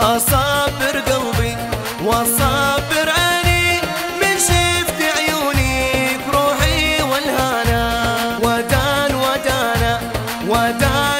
أصابر قلبي وأصابر عيني من شفت عيونك روحي والهنا ودان ودانا ودان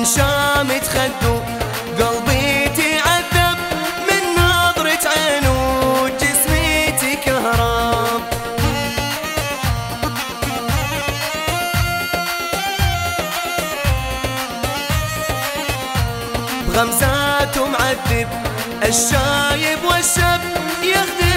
من شامة خدو قلبي تعذب من نظرة عينه جسمي تكهرب بغمزاته معذب الشايب والشب يخدم